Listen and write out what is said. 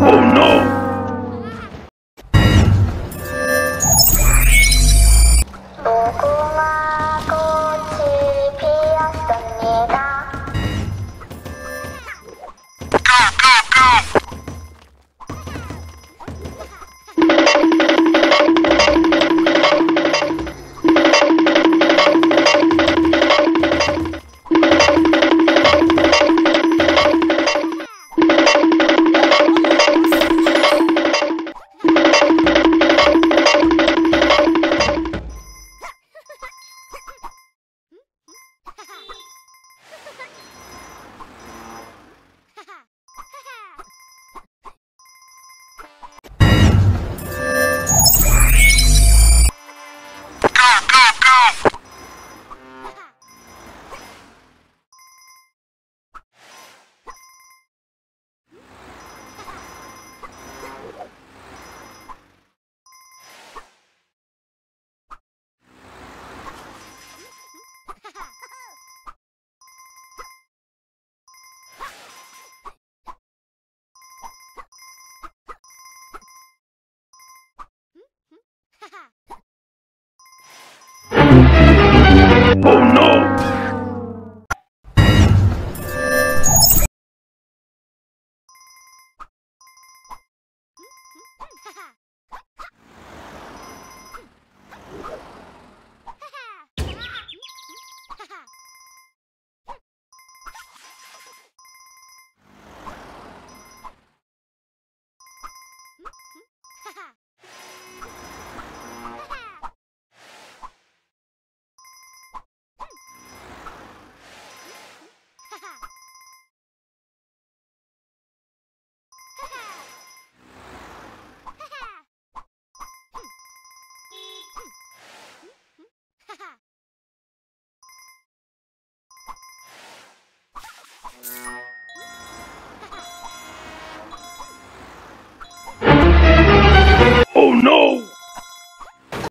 Oh no!